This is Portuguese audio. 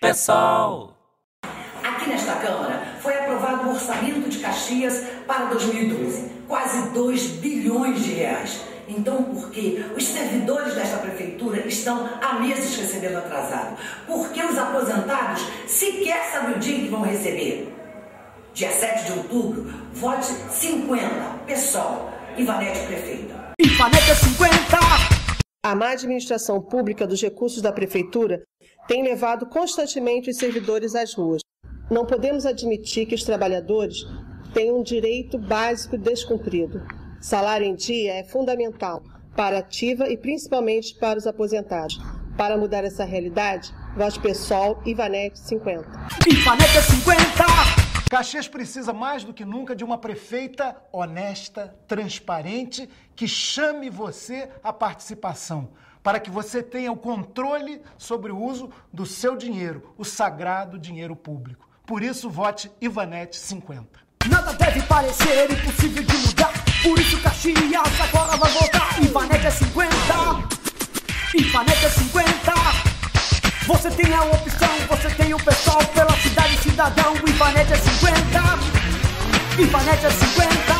Pessoal! Aqui nesta Câmara foi aprovado o orçamento de Caxias para 2012, quase 2 bilhões de reais. Então, por que os servidores desta prefeitura estão há meses recebendo atrasado? Por que os aposentados sequer sabem o dia que vão receber? Dia 7 de outubro, vote 50, PSOL, Ivanete Prefeita. Ivanete 50! A má administração pública dos recursos da prefeitura tem levado constantemente os servidores às ruas. Não podemos admitir que os trabalhadores tenham um direito básico descumprido. Salário em dia é fundamental para a ativa e principalmente para os aposentados. Para mudar essa realidade, vote PSOL Ivanete 50. Ivanete 50! Caxias precisa mais do que nunca de uma prefeita honesta, transparente, que chame você à participação para que você tenha o controle sobre o uso do seu dinheiro, o sagrado dinheiro público. Por isso, vote Ivanete 50. Nada deve parecer impossível de mudar, por isso Caxias agora vai votar. Ivanete é 50, Ivanete é 50. Você tem a opção, você tem o pessoal pela cidade cidadão. Ivanete é 50, Ivanete é 50.